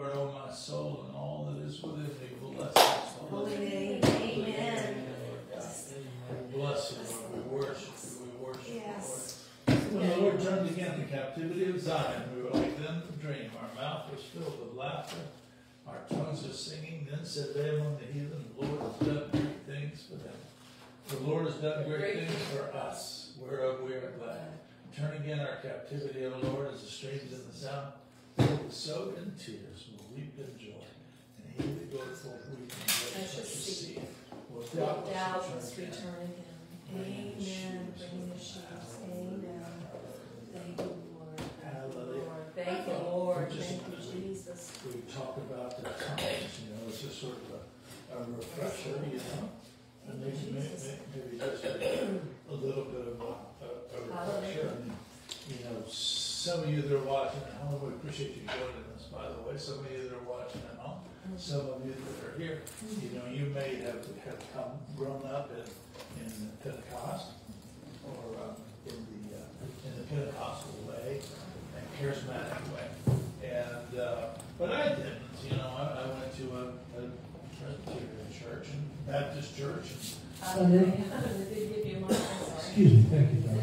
Lord, oh my soul, and all that is within me, bless His Holy name. Amen. Bless you, Lord. We worship you. We worship you, Yes. Lord. When the Lord turned again the captivity of Zion, we were like them to dream. Our mouth was filled with laughter, our tongues were singing. Then said they among the heathen, The Lord has done great things for them. The Lord has done great things for us, whereof we are glad. Turn again our captivity, O Lord, as the streams in the south. They will sow in tears, will weep in joy. And he that goeth forth weeping, and Precious such a seed. seed, will Will doubtless doubtless return again. Amen. Bring the sheaves. Amen. Thank you, Lord. Thank you, Hallelujah. Lord. Thank you, Lord. Thank you, Jesus. we talk about the times, you know, it's just sort of a, a refresher, you know? And maybe, maybe, maybe just a, a little bit of a, a, a refresher. And, You know, some of you that are watching at home, we appreciate you joining us, by the way, some of you that are watching at home, some of you that are here, you know, you may have, have come, grown up in, in Pentecost, or, um, in the, uh, in the Pentecostal way, and charismatic way. And, uh, but I didn't, you know, I, I went to a, a Presbyterian church and Baptist church Hallelujah. Did they give you a mic? I'm sorry. Excuse me, thank you, Don.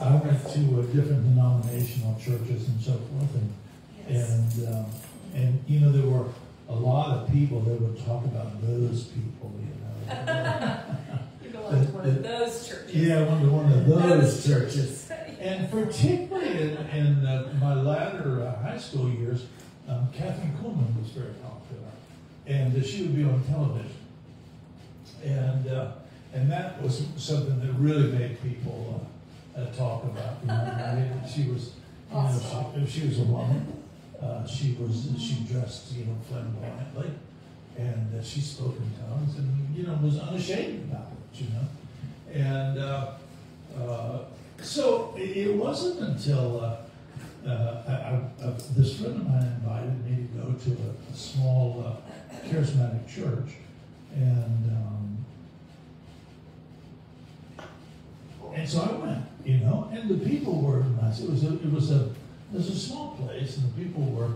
I went to uh, different denominational churches and so forth, and, Yes. and, um, and, you know, there were a lot of people that would talk about those people, you know. You belong to one of those churches. Yeah, one of, one of those churches. churches. And particularly in, in uh, my latter uh, high school years, um, Kathleen Kuhlman was very popular, and uh, she would be on television, and uh, and that was something that really made people uh, uh, talk about. You know, she was, you know, she, she was a woman. Uh, she was she dressed, you know, flamboyantly, and uh, she spoke in tongues, and you know, was unashamed about it. You know, and. Uh, uh, so it wasn't until uh, uh, I, I, this friend of mine invited me to go to a, a small uh, charismatic church, and um, and so I went, you know, and the people were nice. It was a it was a it was a small place, and the people were.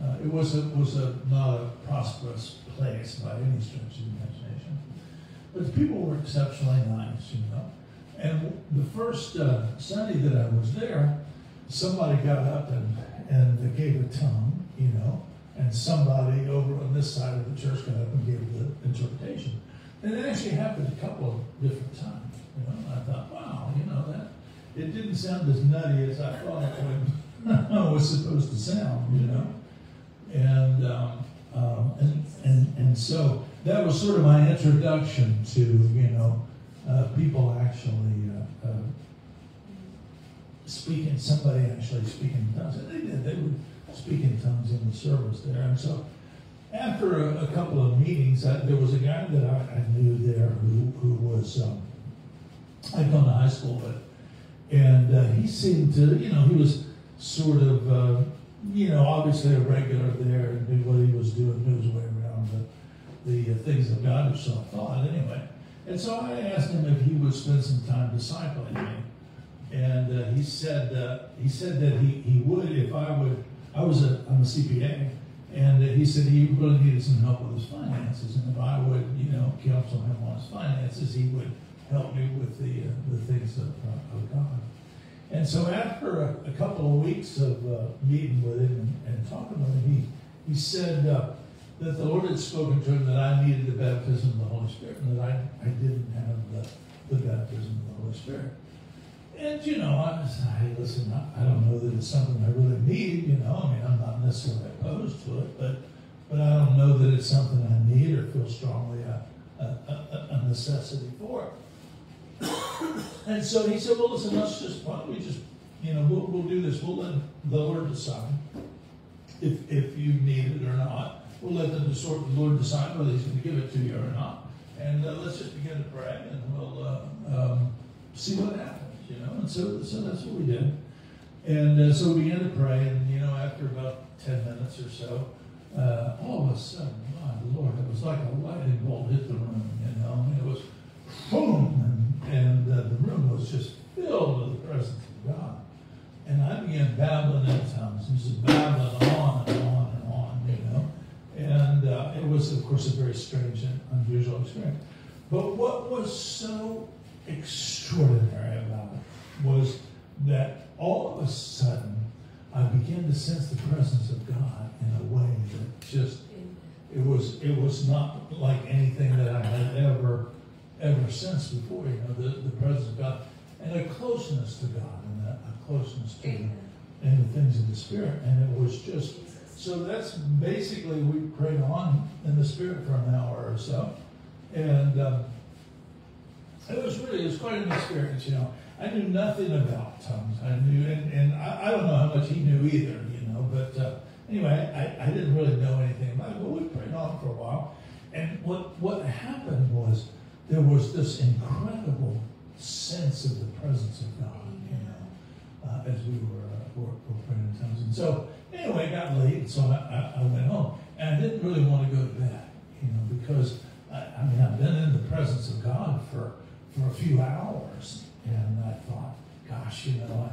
Uh, it was a was a not a prosperous place by any stretch of the imagination, but the people were exceptionally nice, you know. And the first uh, Sunday that I was there, somebody got up and, and gave a tongue, you know, and somebody over on this side of the church got up and gave the interpretation. And it actually happened a couple of different times, you know. I thought, you know, that it didn't sound as nutty as I thought it was supposed to sound, you know. And, um, um, and, and, and so that was sort of my introduction to, you know, uh, people actually uh, uh, speaking, somebody actually speaking in tongues. And they did, they would speak in tongues in the service there. And so after a, a couple of meetings, I, there was a guy that I, I knew there who, who was, um, I'd gone to high school with. And uh, he seemed to, you know, he was sort of, uh, you know, obviously a regular there and knew what he was doing, knew his way around the, the uh, things of God, or so thought anyway. And so I asked him if he would spend some time discipling me. And uh, he said uh, he said that he, he would if I would. I was a I'm a CPA, and uh, he said he really needed some help with his finances, and if I would, you know, counsel him on his finances, he would help me with the uh, the things of, uh, of God. And so after a, a couple of weeks of uh, meeting with him and, and talking with him, he he said uh, that the Lord had spoken to him that I needed the baptism of the Holy Spirit, and that I, I didn't have the, the baptism of the Holy Spirit. And you know, I was, hey, listen, I, I don't know that it's something I really need. You know, I mean, I'm not necessarily opposed to it, but but I don't know that it's something I need or feel strongly a, a, a, a necessity for it. And so he said, well, listen, let's just, why don't we just, you know, we'll, we'll do this. We'll let the Lord decide if, if you need it or not. We'll let the, Lord decide whether he's going to give it to you or not. And uh, let's just begin to pray and we'll uh, um, see what happens, you know. And so, so that's what we did. And uh, so we began to pray, and, you know, after about 10 minutes or so, uh, all of a sudden, my Lord, it was like a lightning bolt hit the room, you know. And it was boom, and, uh, the room was just filled with the presence of God. And I began babbling in tongues, and just babbling on and on and on, you know. And uh, it was, of course, a very strange and unusual experience. But what was so extraordinary about it was that all of a sudden I began to sense the presence of God in a way that just it was it was not like anything that I had ever ever since before. You know, the, the presence of God and a closeness to God and a, a closeness to Him and the things of the Spirit. And it was just so that's basically we prayed on in the Spirit for an hour or so, and um, it was really it was quite an experience. You know, I knew nothing about tongues. I knew, and, and I, I don't know how much he knew either. You know, but uh, anyway, I, I didn't really know anything about it. But we prayed on for a while, and what what happened was there was this incredible sense of the presence of God. You know, uh, as we were, uh, were, were praying in tongues, and so anyway, it got late, so I, I, I went home, and I didn't really want to go to bed. You know, because I, I mean I've been in the presence of God for for a few hours, and I thought, gosh, you know,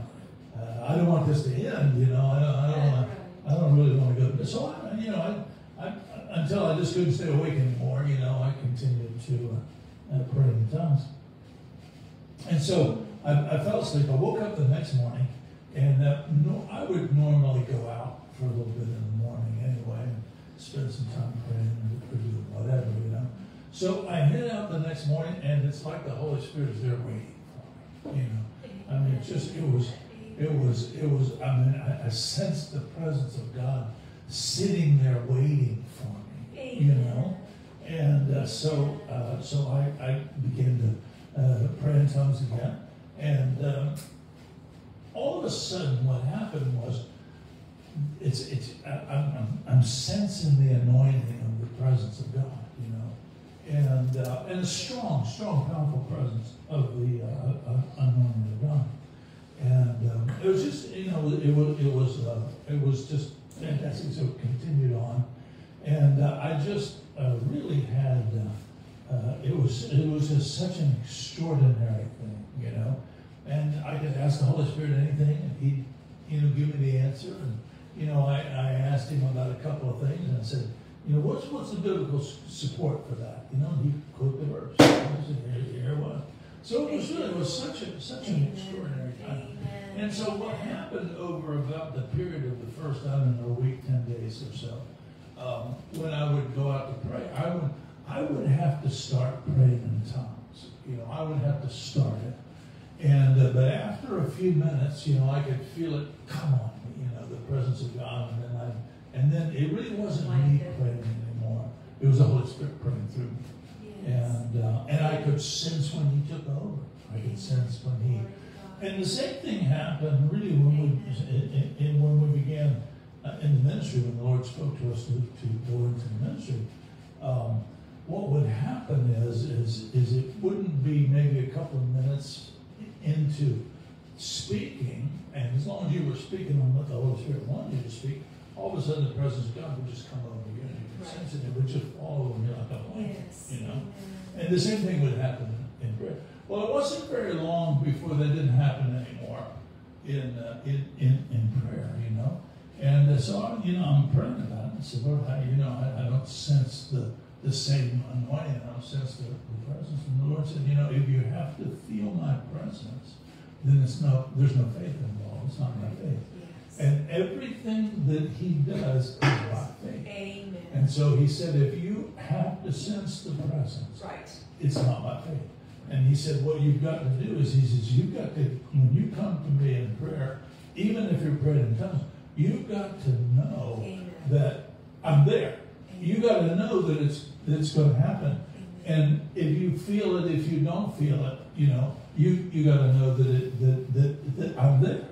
I, uh, I don't want this to end. You know, I don't, I don't, want, I don't really want to go. But so I, you know, I, I, until I just couldn't stay awake anymore. You know, I continued to uh, uh, pray in tongues, and so I, I fell asleep. I woke up the next morning, and uh, no, I would normally go out for a little bit in the morning anyway, and spend some time praying or doing whatever, you know. So I head out the next morning, and it's like the Holy Spirit is there waiting. You know, I mean, just it was, it was, it was. I mean, I, I sensed the presence of God sitting there waiting for me. You know, and uh, so, uh, so I, I began to uh, pray in tongues again, and um, all of a sudden, what happened was, it's, it's. I, I'm, I'm sensing the anointing of the presence of God. You know, and uh, and a strong, strong, powerful presence of the uh, uh, anointing of God. And um, it was just, you know, it was, it was, it was just fantastic. So it continued on, and I just uh, really had, uh, uh, it was, it was just such an extraordinary thing, you know. And I could ask the Holy Spirit anything, and he'd, you know, give me the answer. And you know, I, I asked him about a couple of things, and I said, you know, what's what's the biblical s- support for that? You know, he quoted the verse. Here, here it was. So it was really it was such a such an extraordinary time. And so what happened over about the period of the first, I don't know, week, ten days or so, um, when I would go out to pray, I would I would have to start praying in tongues. You know, I would have to start it. And uh, but after a few minutes, you know, I could feel it come on me, you know, the presence of God, and then I and then it really wasn't me praying anymore. It was the Holy Spirit praying through me. And uh, and I could sense when he took over. I could sense when he and the same thing happened really when we when we began uh, in the ministry when the Lord spoke to us to, to go into the ministry. Um, what would happen is is is it wouldn't be maybe a couple of minutes into speaking, and as long as you were speaking on what the Holy Spirit wanted you to speak, all of a sudden the presence of God would just come over you, and you could sense it. It would just fall over you like a blanket, Yes. you know. And the same thing would happen in prayer. Well, it wasn't very long before that didn't happen anymore in uh, in, in in prayer, you know. And so, oh, I, you know, I'm praying about it. I said, Lord, I, you know, I, I don't sense the the same anointing. I don't sense the, the presence. And the Lord said, you know, if you have to feel my presence, then it's no, there's no faith involved. It's not my faith. Yes. And everything that He does is by faith. Amen. And so He said, if you have to sense the presence, Right. it's not by faith. And he said, what you've got to do is, he says, you've got to, when you come to me in prayer, even if you're praying in tongues, you've got to know Amen. that I'm there. You got to know that it's that it's going to happen. And if you feel it, if you don't feel it, you know, you you got to know that it that, that that I'm there,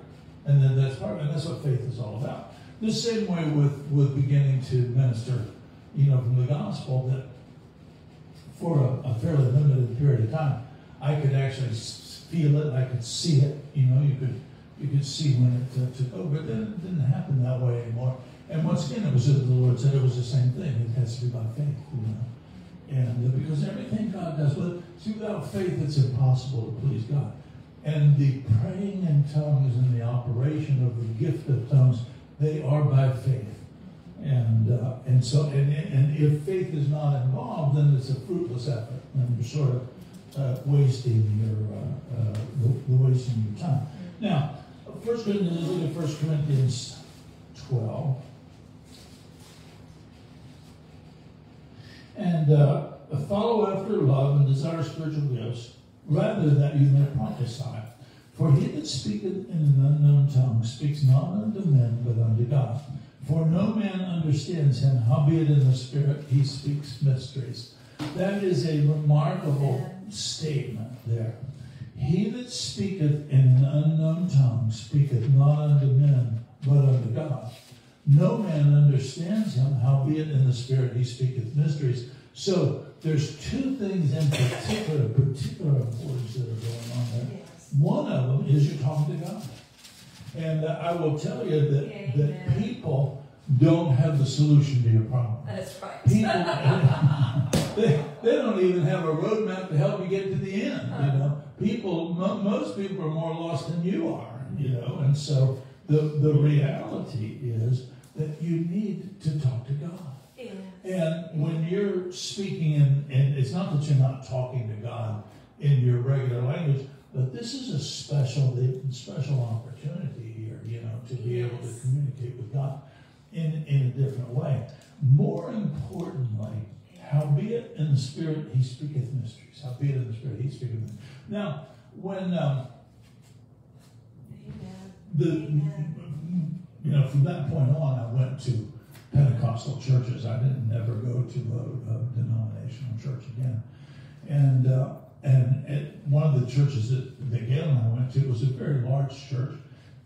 and then that's part, and that's what faith is all about. The same way with with beginning to minister, you know, from the gospel that for a, a fairly limited period of time, I could actually feel it, I could see it. You know, you could you could see when it uh, took over. But then it didn't happen that way anymore. And once again, it was the Lord said it was the same thing. It has to be by faith, you know. And uh, because everything God does, but see, without faith, it's impossible to please God. And the praying in tongues and the operation of the gift of tongues, they are by faith. And uh, and so and, and if faith is not involved, then it's a fruitless effort, and you're sort of uh, wasting your uh, uh, wasting your time. Now, First Corinthians, look at First Corinthians twelve, and uh, follow after love and desire spiritual gifts, rather that you may prophesy. For he that speaketh in an unknown tongue speaks not unto men, but unto God. For no man understands him, howbeit in the Spirit he speaks mysteries. That is a remarkable statement there. He that speaketh in an unknown tongue speaketh not unto men, but unto God. No man understands him, howbeit in the Spirit he speaketh mysteries. So there's two things in particular, particular importance that are going on there. Yes. One of them is you're talking to God. And uh, I will tell you that, that people don't have the solution to your problem. That's right. People, they, they don't even have a roadmap to help you get to the end. You know, people, mo- most people are more lost than you are. You know, and so the the reality is that you need to talk to God. Yes. And when you're speaking in, and it's not that you're not talking to God in your regular language, but this is a special, special opportunity here, you know, to be able to communicate with God in, in a different way. More importantly, howbeit in the Spirit he speaketh mysteries. Howbeit in the Spirit he speaketh mysteries. Now, when um, the you know from that point on i went to pentecostal churches. I didn't ever go to a, a denominational church again. And uh, and at one of the churches that, that gail and i went to was a very large church.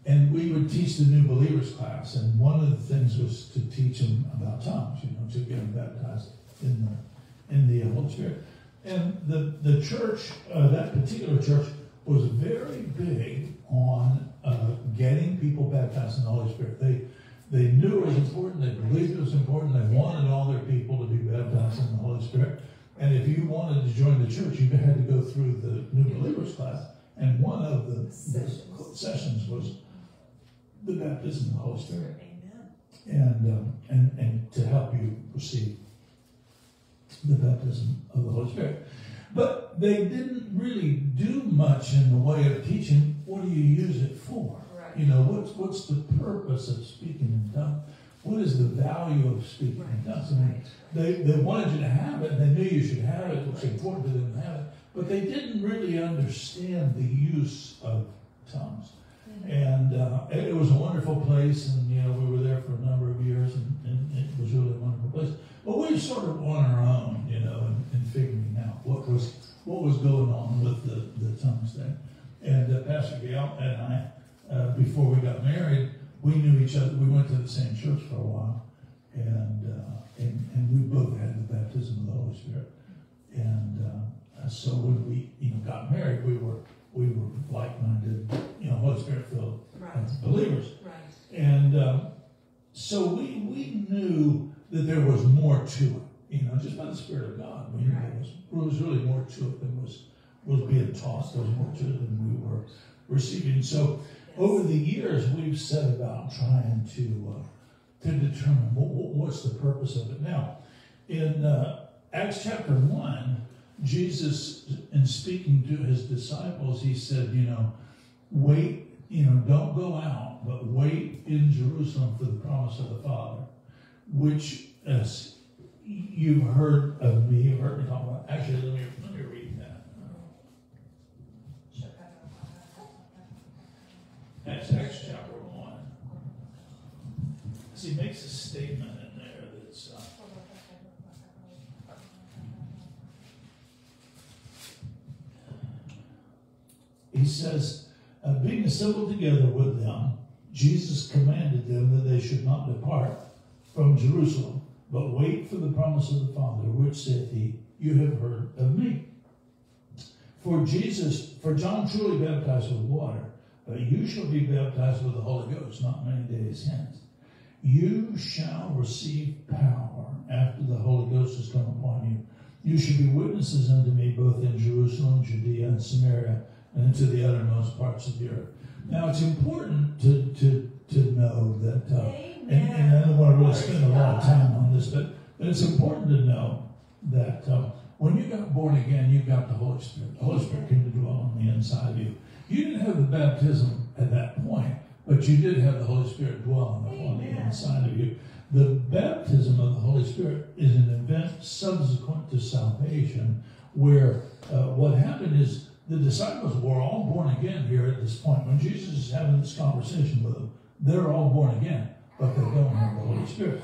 And we would teach the new believers class. And one of the things was to teach them about tongues you know to get them baptized in the in the holy spirit and the the church uh, that particular church was very big on uh, getting people baptized in the Holy Spirit. They they knew it was important. They believed it was important. They wanted all their people to be baptized in the Holy Spirit. And if you wanted to join the church, you had to go through the new believers class. And one of the, Sessions. sessions was the baptism of the Holy Spirit Amen. and, um, and, and to help you receive the baptism of the Holy Spirit. But they didn't really do much in the way of teaching. What do you use it for? Right. You know, what's, what's the purpose of speaking in tongues? What is the value of speaking in tongues? I mean, Right. they, they wanted you to have it, and they knew you should have it. It was important to them to have it. But they didn't really understand the use of tongues. And uh, it, it was a wonderful place, and you know we were there for a number of years, and, and it was really a wonderful place. But we sort of on our own, you know, in, in figuring out what was what was going on with the, the tongues thing. And uh, Pastor Gail and I, uh, before we got married, we knew each other. We went to the same church for a while, and uh, and, and we both had the baptism of the Holy Spirit. And uh, so when we you know got married, we were we were like-minded, you know, Holy Spirit filled Right. believers. Right. And um, so we we knew that there was more to it, you know, just by the Spirit of God. We knew there was, there was really more to it than was was being taught. There was more to it than we were receiving. So over the years, we've set about trying to uh, to determine what, what, what's the purpose of it. Now, in uh, Acts chapter one, Jesus, in speaking to his disciples, he said, you know, wait, you know, don't go out, but wait in Jerusalem for the promise of the Father, which as you've heard of me, you've heard me talk about. Actually, let me let me read that. That's Acts chapter one. See, he makes a statement in there that's. Uh, he says, uh, being assembled together with them, Jesus commanded them that they should not depart from Jerusalem, but wait for the promise of the Father, which saith he, You have heard of me. For Jesus, for John truly baptized with water, but you shall be baptized with the Holy Ghost not many days hence. You shall receive power after the Holy Ghost has come upon you. You shall be witnesses unto me both in Jerusalem, Judea, and Samaria, and into the uttermost parts of the earth. Now, it's important to, to, to know that, uh, and, and I don't want to really spend a lot of time on this, but But it's important to know that um, when you got born again, you got the Holy Spirit. The Holy Spirit came to dwell on the inside of you. You didn't have the baptism at that point, but you did have the Holy Spirit dwell on the, the inside of you. The baptism of the Holy Spirit is an event subsequent to salvation, where uh, what happened is the disciples were all born again here at this point. When Jesus is having this conversation with them, they're all born again, but they don't have the Holy Spirit.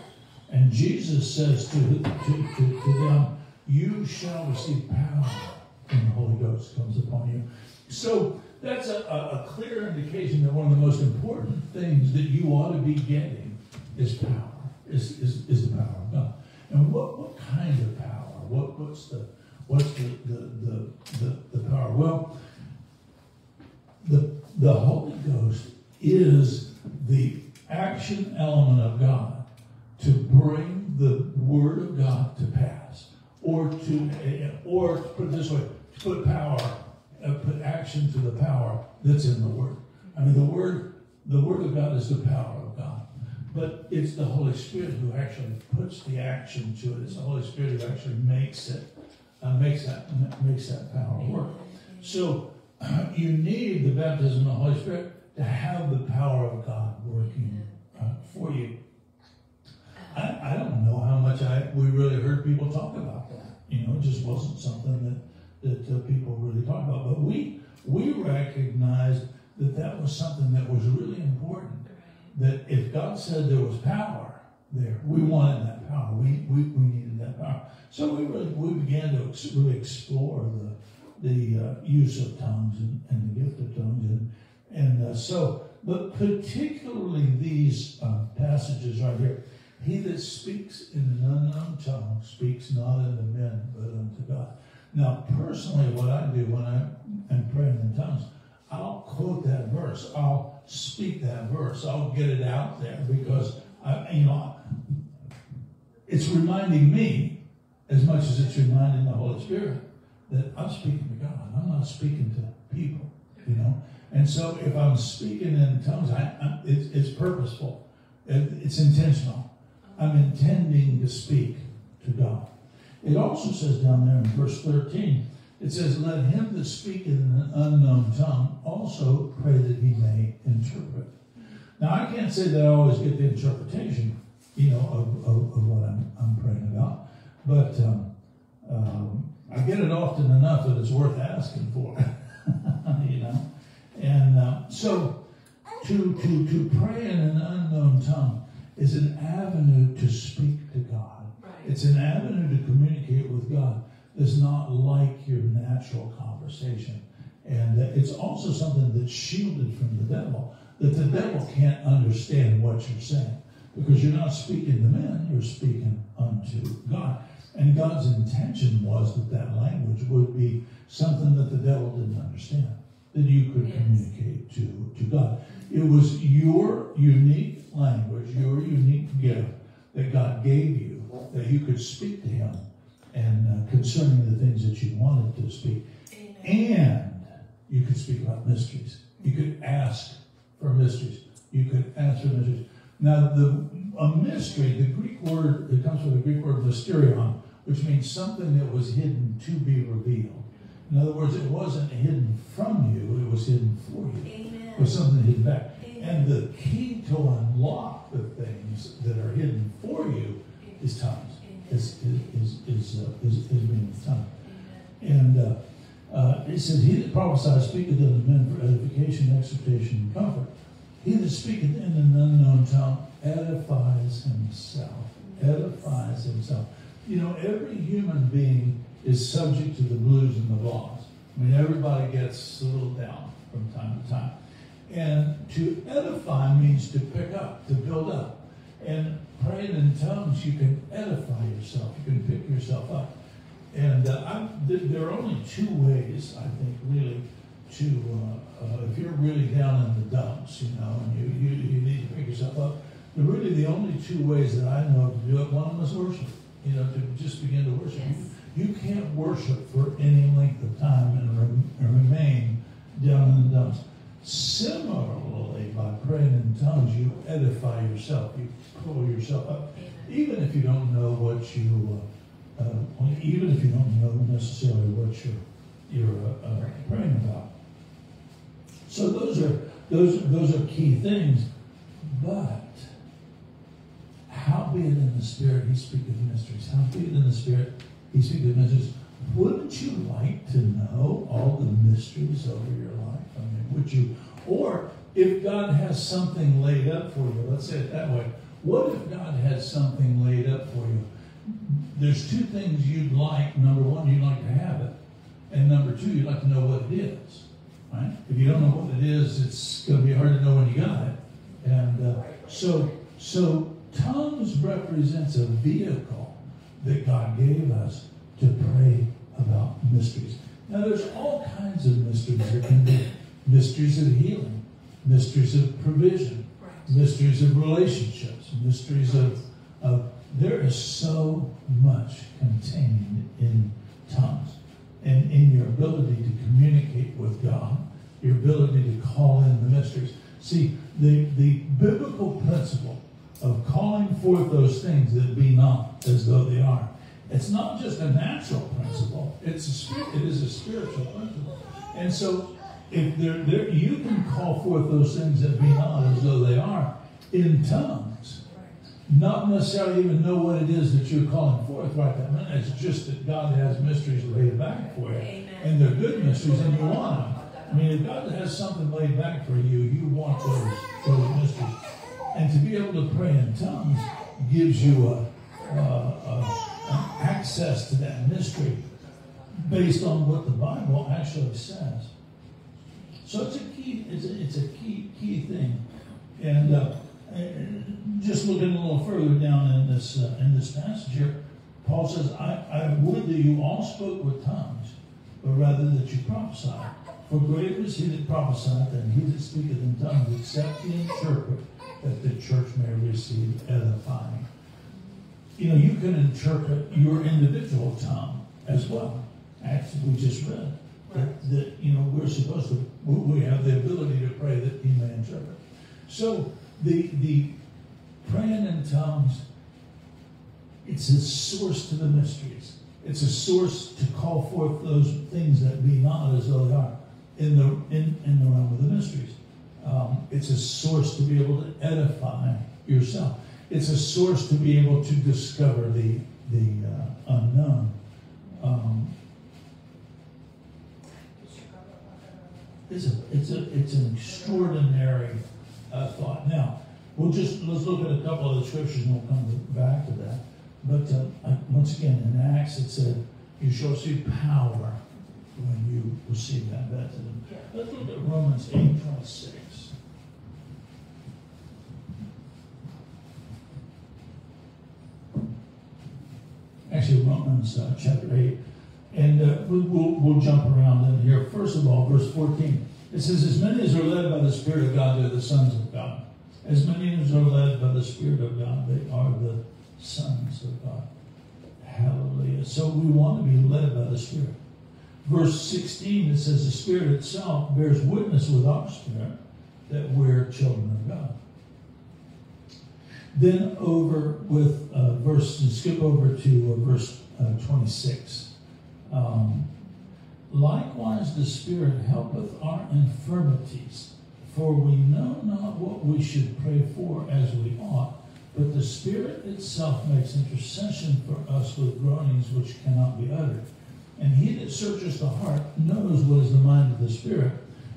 And Jesus says to, to, to, to them, You shall receive power when the Holy Ghost comes upon you. So that's a, a, clear indication that one of the most important things that you ought to be getting is power, is, is, is the power of God. And what, what kind of power? What, what's the what's the, the, the, the, the power? Well, the, the Holy Ghost is the action element of God to bring the Word of God to pass, or to, or put it this way, to put power, uh, put action to the power that's in the Word. I mean, the Word, the Word of God is the power of God, but it's the Holy Spirit who actually puts the action to it. It's the Holy Spirit who actually makes it, uh, makes that makes that power work. So you need the baptism of the Holy Spirit to have the power of God working for you. I, I don't know how much I we really heard people talk about that. You know, it just wasn't something that that uh, people really talked about. But we we recognized that that was something that was really important. That if God said there was power there, we wanted that power. We we, we needed that power. So we really we began to ex- really explore the the uh, use of tongues and, and, the gift of tongues and and uh, so but particularly these uh, passages right here he that speaks in an unknown tongue speaks not unto men, but unto God. Now, personally, what I do when I am praying in tongues, I'll quote that verse. I'll speak that verse. I'll get it out there because I, you know, it's reminding me as much as it's reminding the Holy Spirit that I'm speaking to God. I'm not speaking to people, you know. And so, if I'm speaking in tongues, I, I, it's, it's purposeful. It, it's intentional. I'm intending to speak to God. It also says down there in verse 13, it says, Let him that speak in an unknown tongue also pray that he may interpret. Now, I can't say that I always get the interpretation, you know, of, of, of what I'm, I'm praying about, but um, um, I get it often enough that it's worth asking for, you know. And uh, so, to, to, to pray in an unknown tongue is an avenue to speak to God. Right. It's an avenue to communicate with God that's not like your natural conversation. And uh, it's also something that's shielded from the devil, that the devil can't understand what you're saying. Because you're not speaking to men, you're speaking unto God. And God's intention was that that language would be something that the devil didn't understand, that you could Yes. communicate to, to God. It was your unique language, your unique gift that God gave you, that you could speak to Him and uh, concerning the things that you wanted to speak. Amen. And you could speak about mysteries. You could ask for mysteries. You could ask for mysteries. Now, the a mystery, the Greek word, it comes from the Greek word mysterion, which means something that was hidden to be revealed. In other words, it wasn't hidden from you, it was hidden for you. It was something hidden back. Amen. And the key to unlock the things that are hidden for you is tongues. Is is is uh, is, is being the tongue. Amen. And uh, uh, it says, He that prophesies speaketh unto men for edification, exhortation, and comfort. He that speaketh in an unknown tongue edifies himself. Edifies himself. You know, every human being is subject to the blues and the blahs. I mean, everybody gets a little down from time to time. And to edify means to pick up, to build up. And praying in tongues, you can edify yourself. You can pick yourself up. And uh, th- there are only two ways, I think, really, to, uh, uh, if you're really down in the dumps, you know, and you, you, you need to pick yourself up, they're really the only two ways that I know to do it. One of them is worship, you know, to just begin to worship. Yes. You, can't worship for any length of time and, and remain down in the dumps. Similarly, by praying in tongues, you edify yourself, you pull yourself up. Even if you don't know what you, uh, uh, even if you don't know necessarily what you're, you're uh, uh, praying about. So those are those those are key things. But how be it in the spirit he speaketh mysteries. How be it in the spirit he speaketh mysteries. Wouldn't you like to know all the mysteries over your life? I mean, would you? Or if God has something laid up for you, let's say it that way. What if God has something laid up for you? There's two things you'd like. Number one, you'd like to have it. And number two, you'd like to know what it is. Right? If you don't know what it is, it's going to be hard to know when you got it. And uh, so, so tongues represents a vehicle that God gave us to pray about mysteries. Now, there's all kinds of mysteries. There can be mysteries of healing, mysteries of provision, Right. mysteries of relationships, mysteries of, of there is so much contained in tongues and in your ability to communicate with God, your ability to call in the mysteries. See, the, the biblical principle of calling forth those things that be not as though they are. It's not just a natural principle, it's a spirit, it is a spiritual principle. And so if there, there you can call forth those things that be not as though they are in tongues not necessarily even know what it is that you're calling forth right that minute. It's just that God has mysteries laid back for you. Amen. And they're good mysteries and you want them. I mean, if God has something laid back for you, you want those, those mysteries. And to be able to pray in tongues gives you a, a, a, access to that mystery based on what the Bible actually says. So it's a key, it's a, it's a key, key thing. And uh, just looking a little further down in this uh, in this passage here, Paul says, I, I would that you all spoke with tongues, but rather that you prophesied. For greater is he that prophesieth than he that speaketh in tongues, except he interpret, that the church may receive edifying. You know, you can interpret your individual tongue as well. Actually, we just read that, that you know we're supposed to we we have the ability to pray that he may interpret. So the the praying in tongues, it's a source to the mysteries. It's a source to call forth those things that be not as though they are in the in, in the realm of the mysteries. Um, it's a source to be able to edify yourself. It's a source to be able to discover the the uh, unknown. Um, it's a it's a it's an extraordinary uh, thought. Now we'll just let's look at a couple of the scriptures and we'll come back to that. But uh, I- once again, in Acts it said, "You shall receive power when you receive that baptism." Let's look at Romans eight twenty six. Actually, Romans uh, chapter eight, and uh, we- we'll we'll jump around in here. First of all, verse fourteen. It says, "As many as are led by the Spirit of God, they're the sons of God." As many as are led by the Spirit of God, they are the sons of God. Hallelujah. So we want to be led by the Spirit. Verse 16, it says, The Spirit itself bears witness with our spirit that we're children of God. Then over with uh, verse, skip over to uh, verse uh, 26. Um, Likewise, the Spirit helpeth our infirmities, for we know not what we should pray for as we ought, but the Spirit itself makes intercession for us with groanings which cannot be uttered. And he that searches the heart knows what is the mind of the Spirit,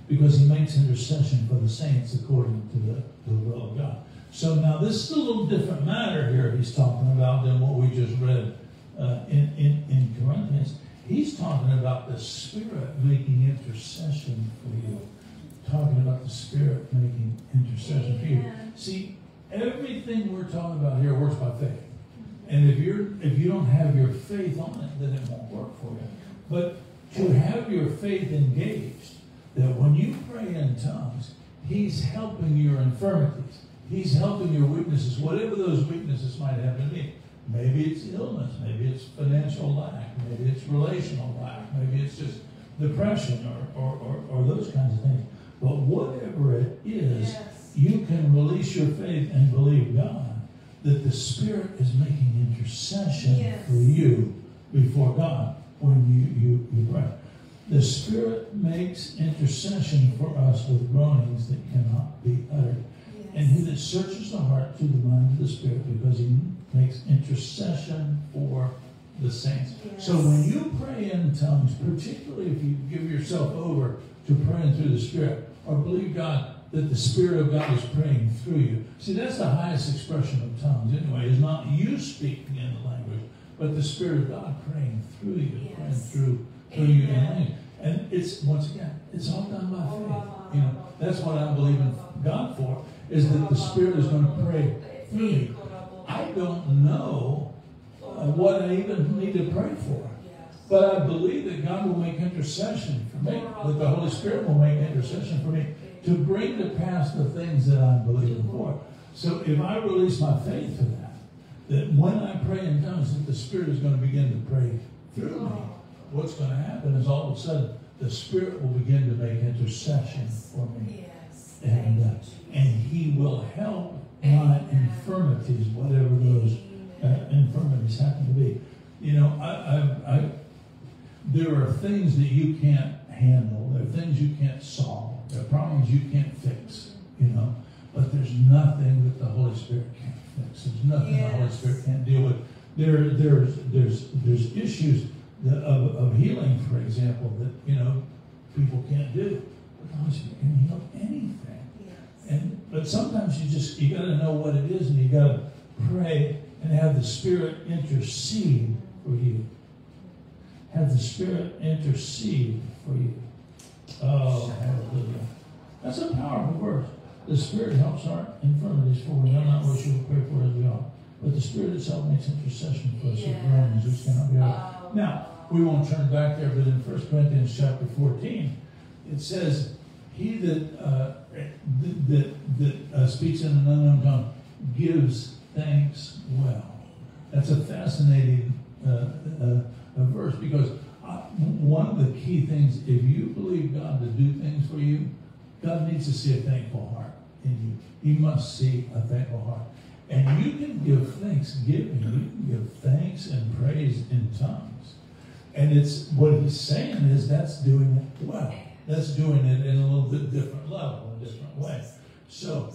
because he makes intercession for the saints according to the, to the will of God. So now this is a little different matter here he's talking about than what we just read uh, in, in, in Corinthians. He's talking about the Spirit making intercession for you. Talking about the Spirit making intercession for you. See, everything we're talking about here works by faith. And if you're if you don't have your faith on it, then it won't work for you. But to have your faith engaged, that when you pray in tongues, He's helping your infirmities. He's helping your weaknesses, whatever those weaknesses might have to be. Maybe it's illness, maybe it's financial lack, maybe it's relational lack, maybe it's just depression or, or, or, or those kinds of things. But whatever it is, Yes. you can release your faith and believe God that the Spirit is making intercession Yes. for you before God when you, you, you pray. The Spirit makes intercession for us with groanings that cannot be uttered. And he that searches the heart through the mind of the Spirit because he makes intercession for the saints. So when you pray in tongues, particularly if you give yourself over to praying through the Spirit, or believe God that the Spirit of God is praying through you. See, that's the highest expression of tongues anyway, is not you speaking in the language, but the Spirit of God praying through you, praying Yes. through through you in language. And it's once again, it's all done by faith. You know, that's what I believe in God for, is that the Spirit is going to pray through me. I don't know uh, what I even need to pray for. But I believe that God will make intercession for me, that the Holy Spirit will make intercession for me to bring to pass the things that I'm believing for. So if I release my faith to that, that when I pray in tongues, that the Spirit is going to begin to pray through me, what's going to happen is all of a sudden the Spirit will begin to make intercession for me. Yes. And, uh, and He will help my infirmities, whatever those uh, infirmities happen to be. You know, I, I, I, there are things that you can't handle. There are things you can't solve. There are problems you can't fix. You know, but there's nothing that the Holy Spirit can't fix. There's nothing the Holy Spirit can't deal with. There, there's, there's, there's issues that, of, of healing, for example, that you know people can't do. But the Spirit can heal anything. And but sometimes you just you got to know what it is, and you got to pray and have the Spirit intercede for you. Have the Spirit intercede for you. Oh, hallelujah! That's a powerful verse. The Spirit helps our infirmities, for we know not what you will pray for as we ought. But the Spirit itself makes intercession for us with groanings which cannot be uttered. Now, we won't turn back there, but in 1 Corinthians chapter 14, it says, He that, uh, that, that, uh, speaks in an unknown tongue gives thanks well. That's a fascinating uh, uh, verse because uh, one of the key things, if you believe God to do things for you, God needs to see a thankful heart in you. He must see a thankful heart. And you can give thanksgiving, you can give thanks and praise in tongues. And it's what he's saying is that's doing it well. That's doing it in a little bit different level, a different way. So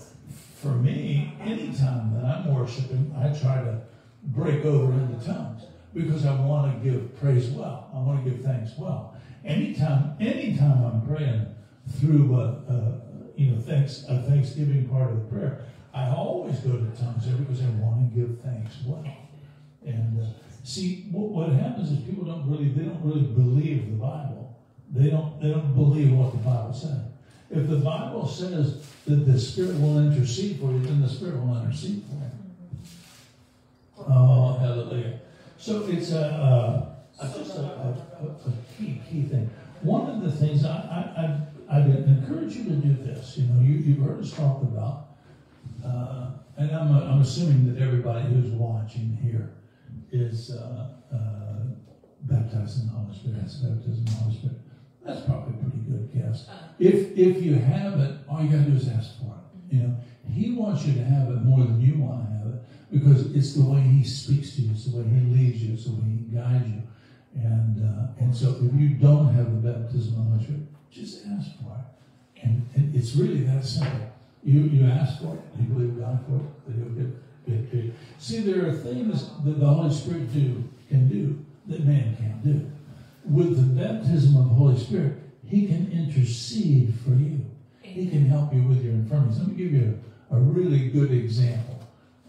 for me, anytime that I'm worshiping, I try to break over into tongues because I want to give praise well. I want to give thanks well. Anytime, anytime I'm praying through a, a you know thanks a Thanksgiving part of the prayer, I always go to tongues there because I want to give thanks well. And uh, see, what, what happens is people don't really they don't really believe the Bible. They don't they don't believe what the Bible says. If the Bible says that the Spirit will intercede for you, then the Spirit will intercede for you. Oh, hallelujah! So it's a, a, a just a, a, a key key thing. One of the things I I, I I'd encourage you to do this. You know, you you've heard us talk about, uh, and I'm I'm assuming that everybody who's watching here is uh, uh, baptized in the Holy Spirit. Has baptism in the Holy Spirit. That's probably a pretty good guess. If if you haven't, all you gotta do is ask for it. You know, He wants you to have it more than you want to have it because it's the way He speaks to you, it's the way He leads you, it's the way He guides you. And uh, and so if you don't have the baptism of the Holy Spirit, just ask for it. And, and it's really that simple. You you ask for it, you believe God for it, that He'll to you. See, there are things that the Holy Spirit do can do that man can't do. With the baptism of the Holy Spirit, He can intercede for you. He can help you with your infirmities. Let me give you a, a really good example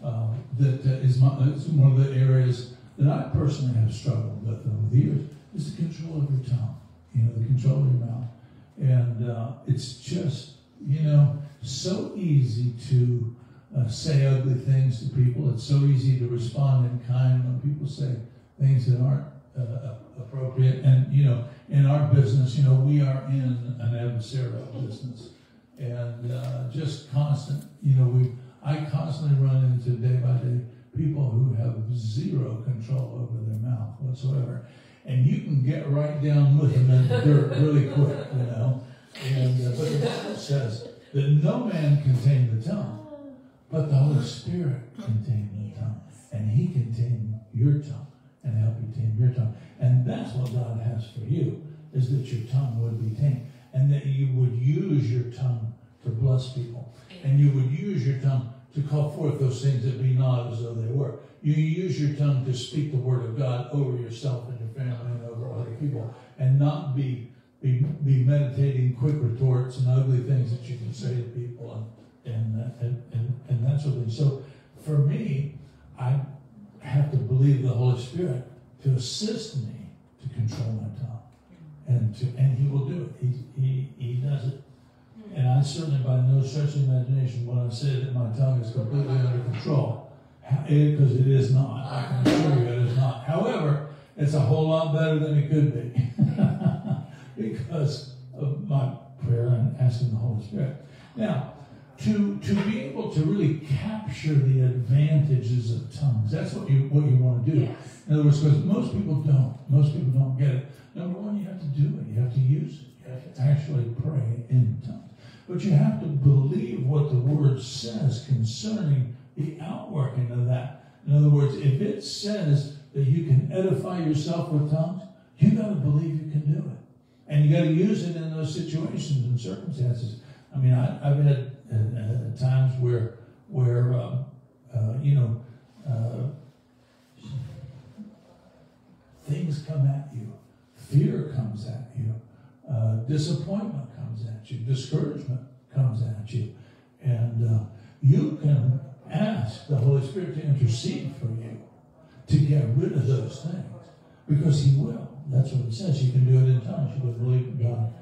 uh, that uh, is, my, is one of the areas that I personally have struggled with over the years is the control of your tongue. You know, the control of your mouth. And uh, it's just, you know, so easy to uh, say ugly things to people. It's so easy to respond in kind when people say things that aren't uh, appropriate. And, you know, in our business, you know, we are in an adversarial business. And uh, just constant, you know, we I constantly run into day by day people who have zero control over their mouth whatsoever. And you can get right down with them in the dirt really quick, you know. And uh, but says that no man can tame the tongue, but the Holy Spirit can tame the tongue, and He can tame your tongue and help you tame your tongue. And that's what God has for you, is that your tongue would be tamed, and that you would use your tongue to bless people, and you would use your tongue to call forth those things that be not as though they were. You use your tongue to speak the word of God over yourself and your family and over other people, and not be be, be meditating quick retorts and ugly things that you can say to people and and and, and, and that sort of thing. So for me, I have to believe the Holy Spirit to assist me to control my tongue, and to and He will do it. He He He does it. Hmm. And I certainly, by no stretch of imagination, when I say that my tongue is completely under control, because it is not. I can assure you, it is not. However, it's a whole lot better than it could be, of my prayer and asking the Holy Spirit. Now, to to be able to really capture the advantages of tongues, that's what you what you want to do. Yes. In other words, because most people don't. Most people don't get it. Number one, you have to do it. You have to use it. You have to actually pray in tongues. But you have to believe what the word says concerning the outworking of that. In other words, if it says that you can edify yourself with tongues, you got to believe you can do it. And you got to use it in those situations and circumstances. I mean, I, have had uh, times where, where um, uh, you know, uh, things come at you, fear comes at you, uh, disappointment comes at you, discouragement comes at you, and uh, you can ask the Holy Spirit to intercede for you to get rid of those things because He will. That's what it says. You can do it in tongues. You can believe God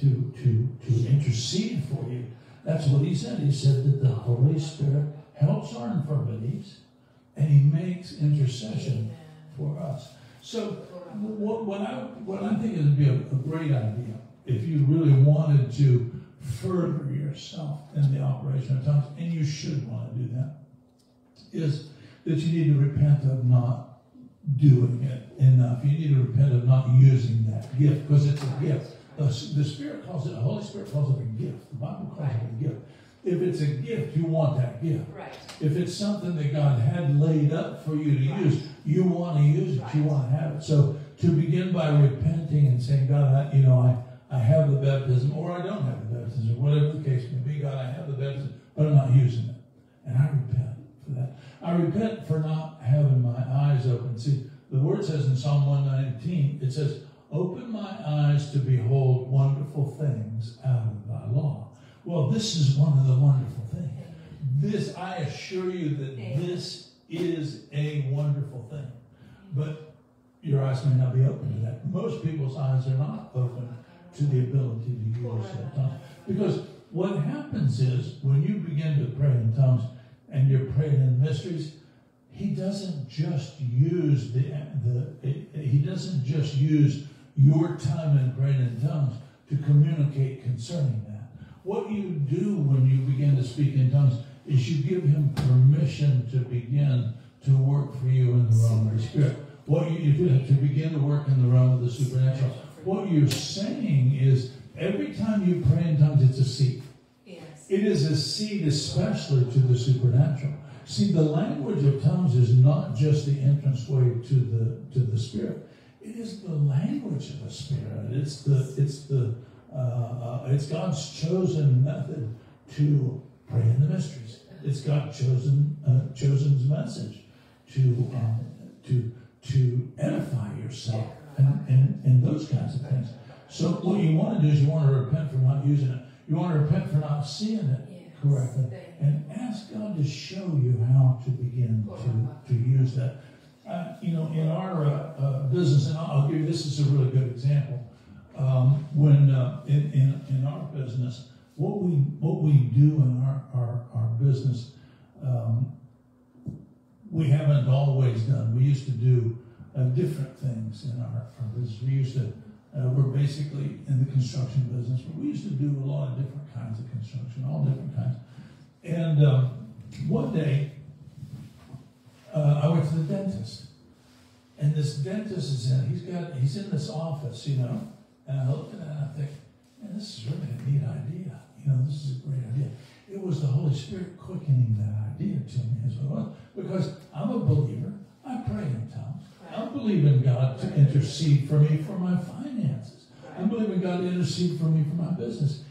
to to to intercede for you. That's what He said. He said that the Holy Spirit helps our infirmities, and He makes intercession for us. So what, what I what I think would be a, a great idea if you really wanted to further yourself in the operation of tongues, and you should want to do that, is that you need to repent of not doing it enough. You need to repent of not using that gift because it's a gift. The, the Spirit calls it, the Holy Spirit calls it a gift. The Bible calls it a gift. If it's a gift, you want that gift. Right. If it's something that God had laid up for you to Right. use, you want to use it. You want to have it. So to begin by repenting and saying, God, I, you know, I, I have the baptism, or I don't have the baptism, or whatever the case may be. God, I have the baptism, but I'm not using it, and I repent for that. I repent for not having my eyes open. See, the word says in Psalm 119, it says, Open my eyes to behold wonderful things out of thy law. Well, this is one of the wonderful things. This, I assure you that this is a wonderful thing. But your eyes may not be open to that. Most people's eyes are not open to the ability to use that tongue. Because what happens is when you begin to pray in tongues and you're praying in mysteries, he doesn't just use the, the he doesn't just use your time in praying in tongues to communicate concerning that. What you do when you begin to speak in tongues is you give him permission to begin to work for you in the realm of the spirit. What you, do to begin to work in the realm of the supernatural. What you're saying is every time you pray in tongues, it's a seed. It is a seed, especially to the supernatural. See, the language of tongues is not just the entranceway to the to the spirit. It is the language of the spirit. It's the it's the uh, uh, it's God's chosen method to pray in the mysteries. It's God's chosen uh, chosen's message to um, to to edify yourself and, and and those kinds of things. So what you want to do is you want to repent for not using it. You want to repent for not seeing it Yes. correctly and ask God to show you how to begin to, to use that. Uh, you know, in our uh, uh, business, and I'll give you this is a really good example. Um, when uh, in, in, in our business, what we what we do in our our, our business, um, we haven't always done. We used to do uh, different things in our, our business. We used to uh, we're basically in the construction business, but we used to do a lot of different kinds of construction, all different kinds. And um, one day, uh, I went to the dentist, and this dentist is in. He's got he's in this office, you know. And I look at it and I think, man, this is really a neat idea. you know, this is a great idea. It was the Holy Spirit quickening that idea to me as well. Because I'm a believer. I pray in tongues. I believe in God to intercede for me for my finances. I'm believing God to intercede for me for my business.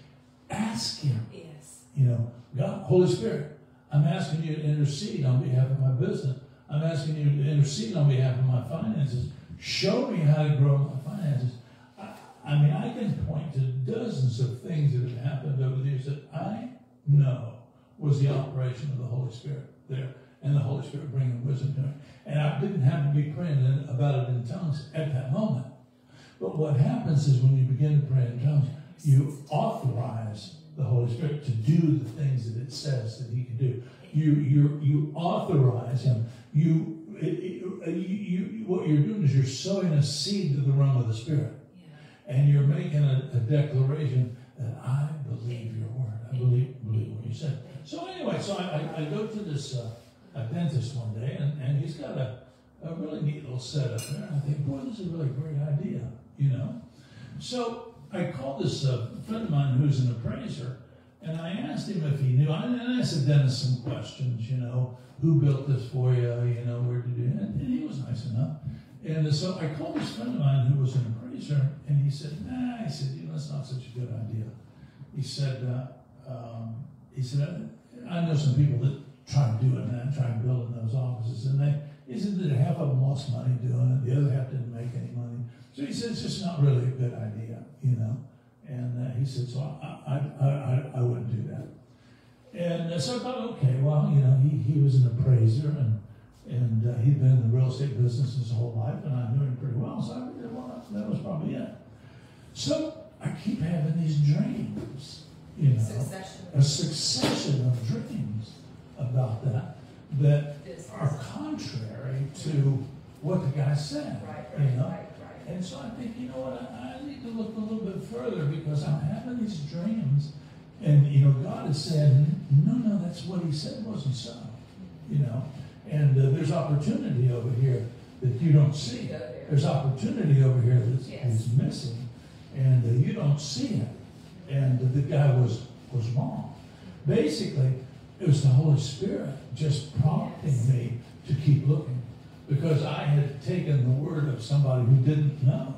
Ask Him. Yes. You know, God, Holy Spirit, I'm asking you to intercede on behalf of my business. I'm asking you to intercede on behalf of my finances. Show me how to grow my finances. I, I mean, I can point to dozens of things that have happened over the years that I know was the operation of the Holy Spirit there, and the Holy Spirit bringing wisdom to me. And I didn't have to be praying about it in tongues at that moment. But what happens is when you begin to pray in tongues, you authorize the Holy Spirit to do the things that it says that He can do. You you you authorize Him. You, you, you what you're doing is you're sowing a seed to the realm of the Spirit, Yeah. and you're making a, a declaration that I believe your word. I believe believe what you said. So anyway, so I, I, I go to this uh, dentist one day, and, and he's got a, a really neat little setup there. And I think, boy, this is a really great idea, you know. So I called this uh, friend of mine who's an appraiser, and I asked him if he knew. I, and I asked the dentist some questions, you know, who built this for you, you know, where did you? And, and he was nice enough. And so I called this friend of mine who was an appraiser, and he said, Nah, he said, you know, it's not such a good idea. He said, uh, um, he said, I know some people that try to do it now, try and build in those offices, and they, he said that half of them lost money doing it, the other half didn't make any money. So he said it's just not really a good idea, you know. And uh, he said, so I, I, I, I, wouldn't do that. And uh, so I thought, okay, well, you know, he, he was an appraiser and and uh, he'd been in the real estate business his whole life, and I knew him pretty well, so I figured, well, that was probably it. So I keep having these dreams, you know, Succession. a succession of dreams about that that are contrary to what the guy said. Right, you know? right, right. And so I think, you know what, I, I need to look a little bit further because I'm having these dreams, and you know, God has said, no, no, that's what He said wasn't so. You know, and uh, there's opportunity over here that you don't see. There's opportunity over here that's, Yes. that's missing, and uh, you don't see it. And uh, the guy was was wrong. Basically, it was the Holy Spirit just prompting Yes. me to keep looking because I had taken the word of somebody who didn't know,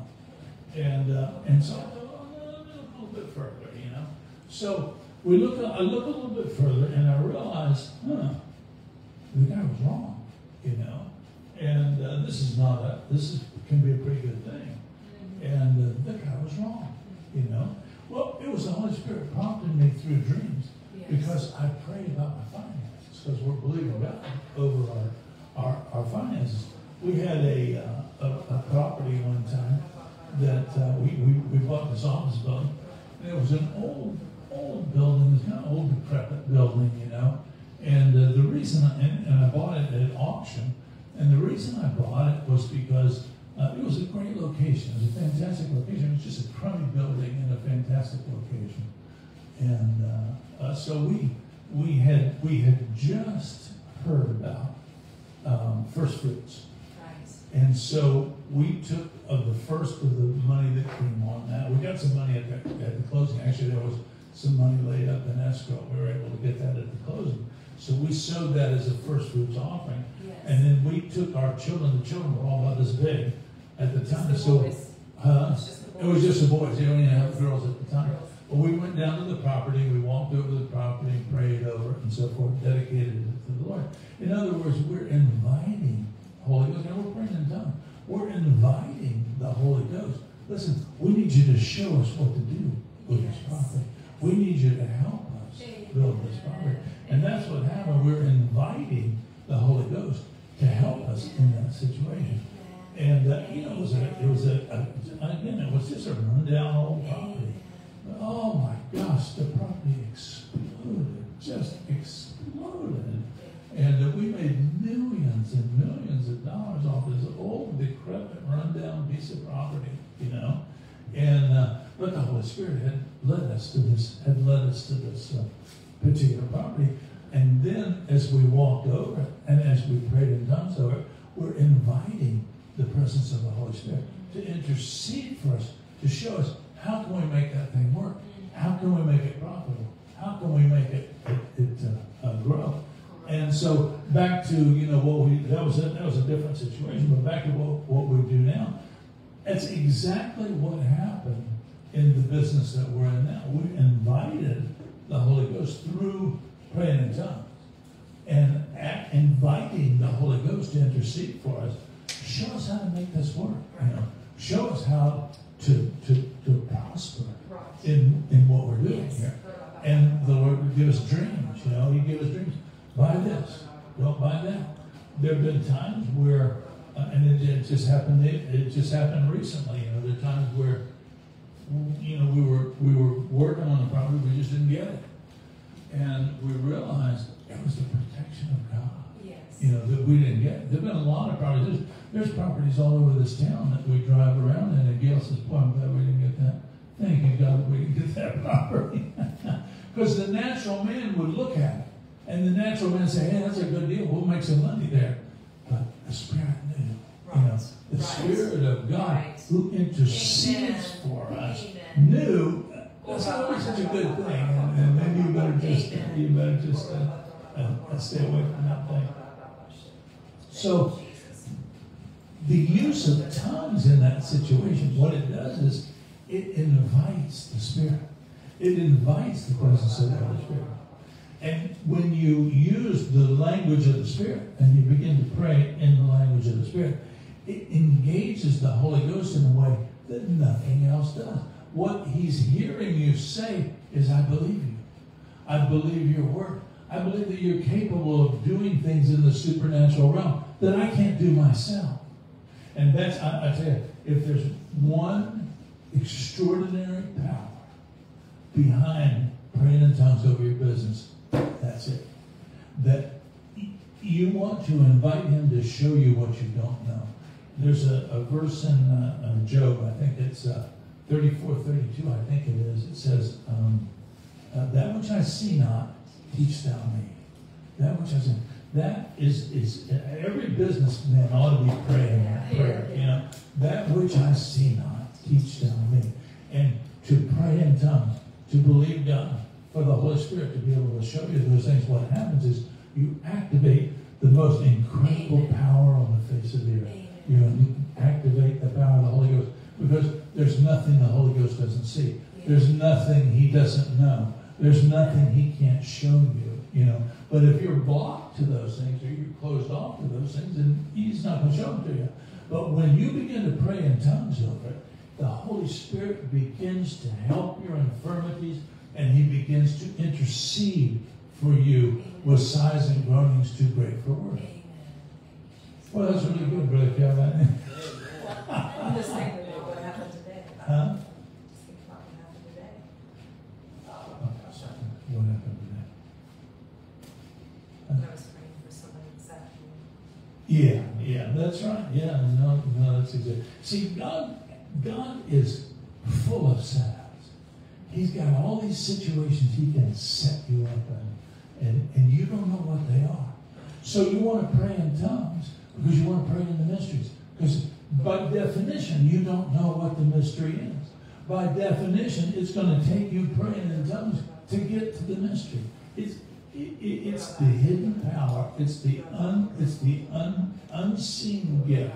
and uh, and so I no, a little bit further, you know. So we look. I look a little bit further, and I realize, huh, the guy was wrong, you know. And uh, this is not a. This is, can be a pretty good thing. And uh, the guy was wrong, you know. Well, it was the Holy Spirit prompting me through dreams Yes. because I prayed about my finances because we're believing God over our, our, our finances. We had a, uh, a, a property one time that uh, we, we, we bought this office building. And it was an old, old building, it's kind of old decrepit building, you know. And uh, the reason, I, and, and I bought it at auction, and the reason I bought it was because uh, it was a great location. It was a fantastic location. It was just a crummy building in a fantastic location. And uh, uh, so we we had we had just heard about um, first fruits, and so we took of the first of the money that came on that. We got some money at the, at the closing. Actually, there was some money laid up in escrow. We were able to get that at the closing. So we sowed that as a first fruits offering. Yes. And then we took our children, the children were all about this big at the Just time. the So, boys. huh? Just the boys. It was just the boys, they only had girls at the time. But we went down to the property, we walked over the property, prayed over it and so forth, dedicated it to the Lord. In other words, we're inviting Holy Ghost, and we're praying in tongues. We're inviting the Holy Ghost. Listen, we need you to show us what to do with this property. We need you to help us build this property. And that's what happened. We're inviting the Holy Ghost to help us in that situation. And uh, you know, it was a, it was a, a, again, it was just a rundown old property. But, oh my gosh, the property exploded, just exploded. And uh, we made millions and millions of dollars off this old, decrepit, rundown piece of property, you know. And uh, but the Holy Spirit had led us to this, had led us to this uh, particular property. And then, as we walked over it, and as we prayed in tongues over it, we're inviting the presence of the Holy Spirit to intercede for us, to show us how can we make that thing work? How can we make it profitable? how can we make it, it, it uh, uh, grow? And so back to, you know, what we, that was a, that was a different situation, but back to what, what we do now. That's exactly what happened in the business that we're in now. We invited the Holy Ghost through praying in tongues and inviting the Holy Ghost to intercede for us. Show us how to make this work. You know, show us how to to, to prosper in in what we're doing Yes. here. And the Lord would give us dreams. You know, He give us dreams. Buy this. Don't buy that. There have been times where, uh, and it, it just happened. It, it just happened recently. You know, there are times where, you know, we were we were working on the property, we just didn't get it, and we realized it was the protection of God. Yes. You know that we didn't get. There've been a lot of properties. There's, there's properties all over this town that we drive around, in, and Gail says, "Boy, I'm glad we didn't get that." Thank you, God, that we didn't get that property. Because the natural man would look at it, and the natural man say, "Hey, that's a good deal. We'll make some money there." But the Spirit knew. You know, the Right. Spirit of God Right. who intercedes Amen. for us Amen. knew that's not always such a good thing, and, and maybe you better just Amen. you better just uh, uh, stay away from that thing. So the use of tongues in that situation, what it does is it invites the Spirit. It invites the presence of the Holy Spirit. And when you use the language of the Spirit and you begin to pray in the language of the Spirit, it engages the Holy Ghost in a way that nothing else does. What he's hearing you say is, I believe you. I believe your word. I believe that you're capable of doing things in the supernatural realm that I can't do myself. And that's, I, I tell you, if there's one extraordinary power behind praying in tongues over your business, that's it. That you want to invite him to show you what you don't know. There's a, a verse in uh, Job, I think it's uh, 34, 32, I think it is. It says, um, uh, that which I see not, teach thou me. That which I see. That is, is every businessman ought to be praying that prayer. You know, that which I see not, teach thou me. And to pray in tongues, to believe God, for the Holy Spirit to be able to show you those things. What happens is you activate the most incredible Amen. power on the face of the earth. Amen. You know, you activate the power of the Holy Ghost because there's nothing the Holy Ghost doesn't see. There's nothing he doesn't know. There's nothing he can't show you, you know. But if you're blocked to those things or you're closed off to those things, then he's not going to show them to you. But when you begin to pray in tongues over it, the Holy Spirit begins to help your infirmities and he begins to intercede for you with sighs and groanings too great for words. Well, that's really good, Brother Kevin. I'm just thinking about what happened today. Huh? Just think about what happened today. What happened today? I was praying for somebody this afternoon. Yeah, yeah, that's right. Yeah, no, no, that's exactly. See, God, God is full of setups. He's got all these situations He can set you up in, and, and you don't know what they are. So you want to pray in tongues because you want to pray in the mysteries. Because by definition, you don't know what the mystery is. By definition, it's going to take you praying in tongues to get to the mystery. It's it, it- it's the hidden power. It's the un, it's the un, unseen gift,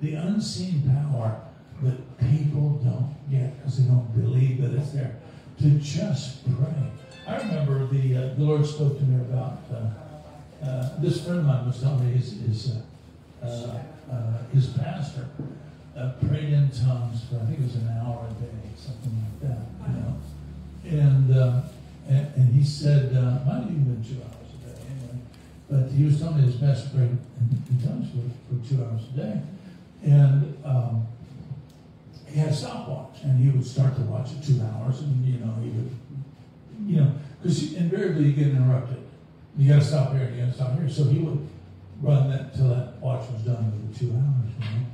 the unseen power that people don't get because they don't believe that it's there. To just pray. I remember the uh, the Lord spoke to me about uh, uh, this friend of mine was telling me his his uh, uh, uh, his pastor prayed in tongues for I think it was an hour a day, something like that, you know. And uh, and, and he said, uh, might have even been two hours a day anyway. But he was telling me his pastor prayed in, in tongues for, for two hours a day. And um, he had a stopwatch, and he would start to watch at two hours, and you know, he would, you know, because invariably you get interrupted. You got to stop here, you got to stop here. So he would run that till that watch was done the two hours, you know.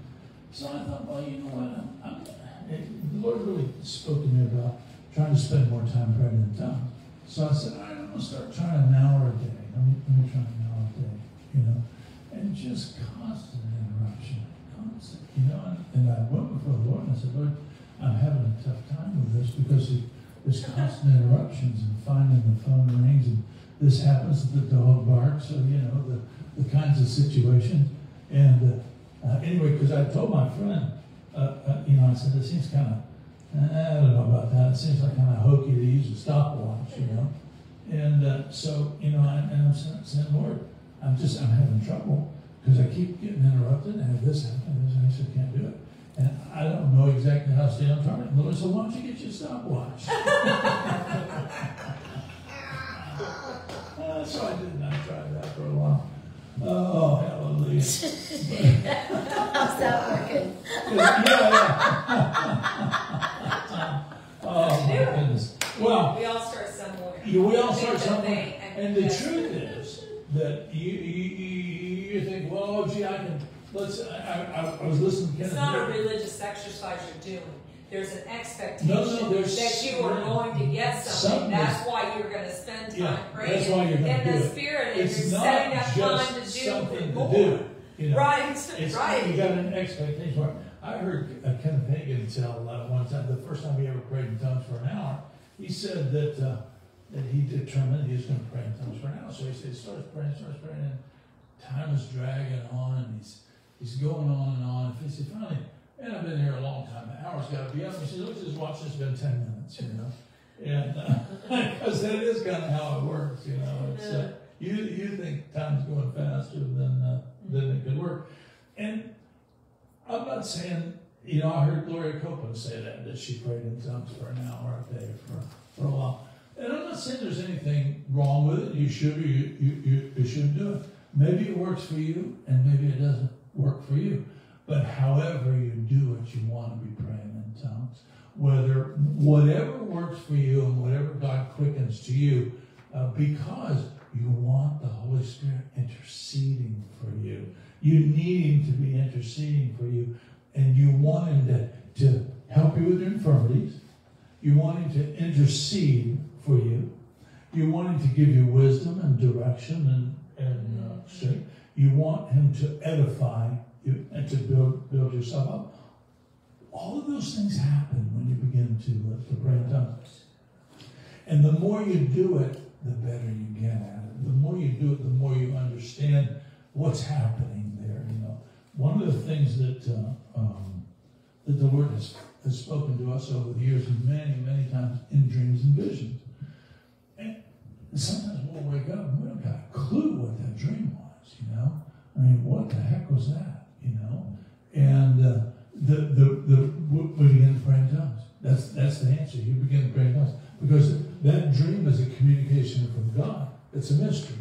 So I thought, well, you know what? I'm, I'm, it, the Lord really spoke to me about trying to spend more time praying in tongues. So I said, all right, I'm going to start trying an hour a day. Let me, let me try an hour a day, you know. And just constant interruption, constant, you know. And, and I went before the Lord and I said, Lord, I'm having a tough time with this because the, there's constant interruptions and finding the phone rings and this happens, the dog barks, so you know, the, the kinds of situations. And uh, uh, anyway, because I told my friend, uh, uh, you know, I said, it seems kind of, I don't know about that. It seems like kind of hokey to use a stopwatch, you know. And uh, so, you know, I, and I'm saying, Lord, I'm just, I'm having trouble because I keep getting interrupted and have this happen, and I just can't do it. And I don't know exactly how to stay on target. And the Lord said, why don't you get your stopwatch? uh, so I did, not try that for a while. Oh, hallelujah. How's that working? yeah, yeah. oh, my goodness. Well, We all start somewhere. you, we all start somewhere. And the truth is that you, you, you, you think, well, gee, I can, let's, I, I, I was listening to It's Kenneth. not a religious exercise you're doing. There's an No, no, expectation there's- that you are going to get Something something. That's why you're gonna spend Yeah, time praying. that's why you're gonna In do the it. spirit, and It's you're not setting up time to do something more. to do, you know. Right, It's, you right. got an expectation. I heard uh, Kenneth Hagin tell uh, one time, the first time he ever prayed in tongues for an hour, he said that, uh, that he determined he was going to pray in tongues for an hour. So he said, he starts praying, starts praying, and time is dragging on, and he's, he's going on and on. And he said, finally, and I've been here a long time, the hour's got to be up. He said, look at his watch, it's been 10 minutes, you know. And, because that is kind of how it works, you know. It's, uh, you, you think time's going faster than, uh, than it could work. And I'm not saying, you know, I heard Gloria Copeland say that, that she prayed in tongues for an hour a day for, for a while. And I'm not saying there's anything wrong with it. You should or you, you, you, you shouldn't do it. Maybe it works for you and maybe it doesn't work for you. But however you do it, you want to be praying in tongues. Whether, whatever works for you and whatever God quickens to you, uh, because you want the Holy Spirit interceding for you. You need Him to be interceding for you, and you want Him to, to help you with your infirmities. You want Him to intercede for you. You want Him to give you wisdom and direction and, and uh, strength. You want Him to edify you and to build, build yourself up. All of those things happen when you begin to, uh, to pray in tongues. And the more you do it, the better you get at it. The more you do it, the more you understand what's happening there. You know, one of the things that uh, um, that the Lord has, has spoken to us over the years, many, many times in dreams and visions. And sometimes we'll wake up and we don't got a clue what that dream was. I mean, what the heck was that? You know, and uh, the the the we begin to pray in tongues. That's that's the answer. You begin to pray in tongues because that dream is a communication from God. It's a mystery.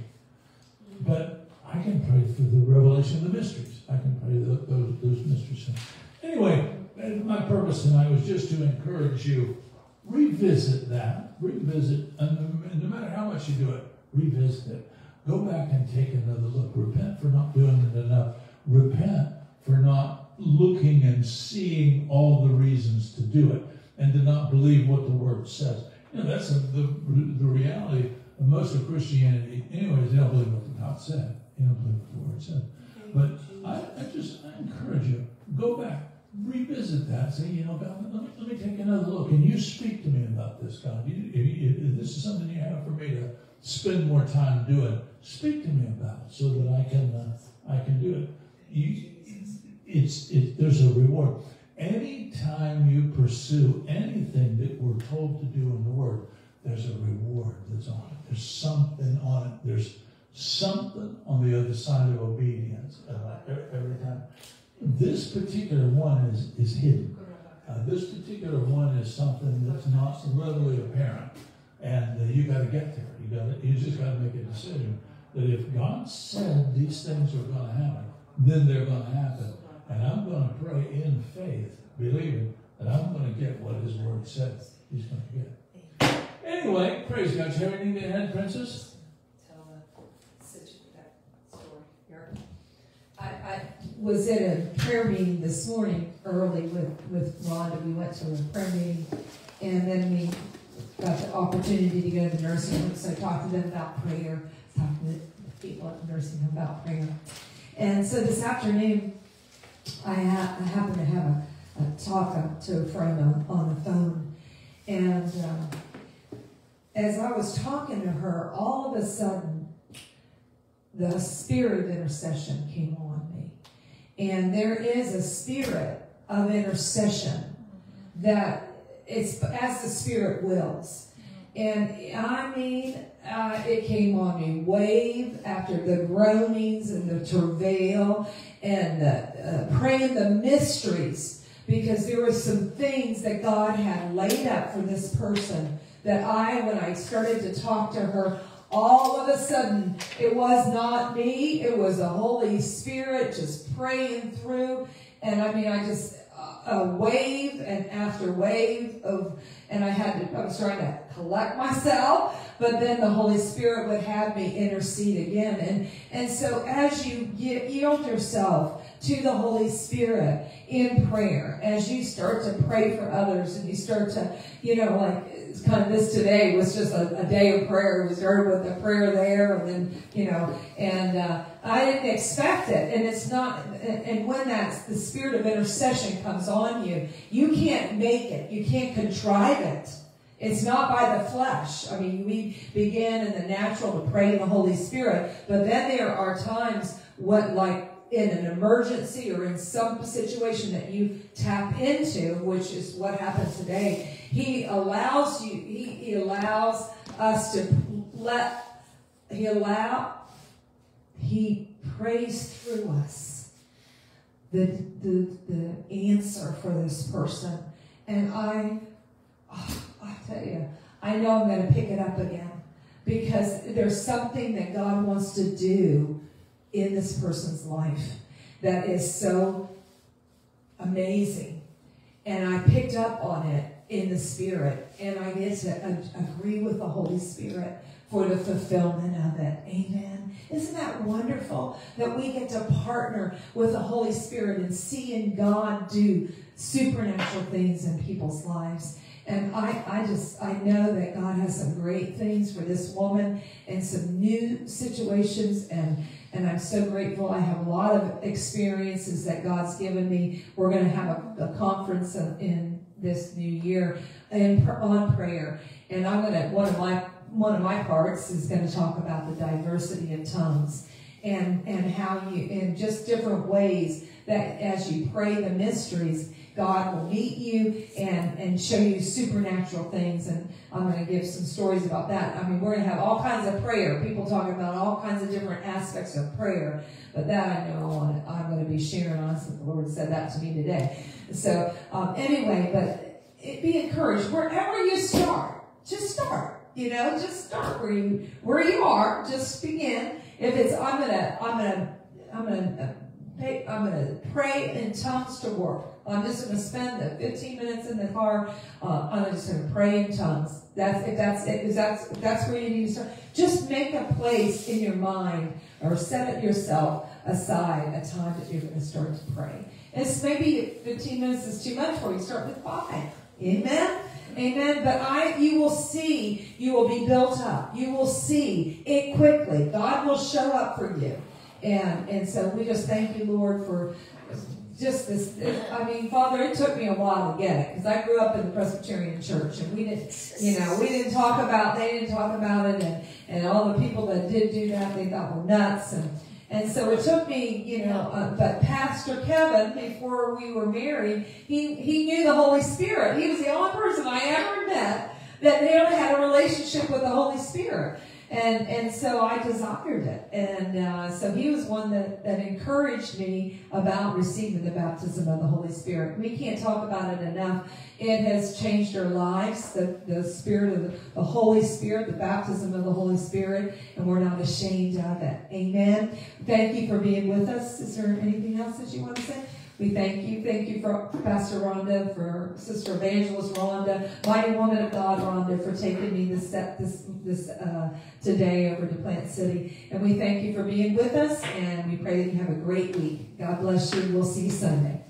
But I can pray for the revelation of the mysteries. I can pray the, those, those mysteries. Anyway, my purpose tonight was just to encourage you. Revisit that. Revisit, and no matter how much you do it, revisit it. Go back and take another look. Repent for not doing it enough. Repent for not looking and seeing all the reasons to do it and to not believe what the Word says. You know, that's the, the, the reality of most of Christianity. Anyways, they don't believe what the God said. They don't believe what the Word said. But I, I just I encourage you, go back, revisit that. Say, you know, God, let me, let me take another look. And you speak to me about this, God. You, if, you- if this is something you have for me to spend more time doing, speak to me about it so that I can uh, I can do it. You, it's it, there's a reward. Anytime you pursue anything that we're told to do in the Word, there's a reward that's on it. There's something on it. There's something on the other side of obedience uh, every time. This particular one is, is hidden. Uh, this particular one is something that's not readily apparent, and uh, you got to get there. You got you just got to make a decision that if God said these things are going to happen, then they're going to happen, and I'm going to pray in faith, believing that I'm going to get what His Word says He's going to get. Anyway, praise God. You have anything to add, Princess? I, I, was at a prayer meeting this morning early with, with Rhonda. We went to a prayer meeting and then we got the opportunity to go to the nursing home. So I talked to them about prayer, talked to the people at the nursing home about prayer. And so this afternoon, I, ha- I happened to have a, a talk to a friend on, on the phone. And uh, as I was talking to her, all of a sudden, the spirit of intercession came on me. And there is a spirit of intercession that it's as the spirit wills. And I mean, uh, it came on me wave after the groanings and the travail and the, uh, praying the mysteries because there were some things that God had laid up for this person that I, when I started to talk to her, all of a sudden, it was not me, it was the Holy Spirit just praying through. And I mean, I just, a wave and after wave of, and I had to, I was trying to collect myself, but then the Holy Spirit would have me intercede again. And, and so as you yield yourself to the Holy Spirit in prayer, as you start to pray for others and you start to, you know, like, it's kind of this today was just a, a day of prayer. We started with a prayer there and then, you know, and, uh, I didn't expect it. And it's not, and, when that's the spirit of intercession comes on you, you can't make it. You can't contrive it. It's not by the flesh. I mean, we begin in the natural to pray in the Holy Spirit, but then there are times what like in an emergency or in some situation that you tap into, which is what happened today, he allows you, he, he allows us to let, he allow, he prays through us the, the, the answer for this person. And I, oh, I tell you, I know I'm going to pick it up again because there's something that God wants to do in this person's life that is so amazing. And I picked up on it in the Spirit, and I get to agree with the Holy Spirit for the fulfillment of it. Amen. Isn't that wonderful that we get to partner with the Holy Spirit and seeing God do supernatural things in people's lives? And I, I just, I know that God has some great things for this woman and some new situations and and I'm so grateful. I have a lot of experiences that God's given me. We're going to have a, a conference in this new year in, on prayer, and I'm going to one of my one of my parts is going to talk about the diversity of tongues and and how you in just different ways that as you pray the mysteries God will meet you and, and show you supernatural things. And I'm going to give some stories about that. I mean, we're going to have all kinds of prayer. People talking about all kinds of different aspects of prayer. But that I know I'm going to be sharing on since the Lord said that to me today. So um, anyway, but it, be encouraged wherever you start. Just start. You know, just start where you where you are. Just begin. If it's I'm gonna I'm gonna I'm gonna I'm gonna pray in tongues to work. I'm just to spend the 15 minutes in the car. Uh, I'm just to pray in tongues. That's if that's it. Is that's if that's where you need to start. Just make a place in your mind or set it yourself aside a time that you're going to start to pray. It's maybe 15 minutes is too much for you. Start with five. Amen. Amen. But I, you will see, you will be built up. You will see it quickly. God will show up for you. And, and so we just thank you, Lord, for just this, I mean, Father, it took me a while to get it because I grew up in the Presbyterian church and we didn't, you know, we didn't talk about, they didn't talk about it and, and all the people that did do that, they thought were nuts. And, and so it took me, you know, uh, but Pastor Kevin, before we were married, he, he knew the Holy Spirit. He was the only person I ever met that nearly had a relationship with the Holy Spirit. And, and so I desired it. And uh, so he was one that, that encouraged me about receiving the baptism of the Holy Spirit. We can't talk about it enough. It has changed our lives, the, the Spirit of the, the Holy Spirit, the baptism of the Holy Spirit, and we're not ashamed of it. Amen. Thank you for being with us. Is there anything else that you want to say? We thank you. Thank you for Pastor Rhonda, for Sister Evangelist Rhonda, mighty woman of God Rhonda, for taking me this step this this uh, today over to Plant City. And we thank you for being with us, and we pray that you have a great week. God bless you. We'll see you Sunday.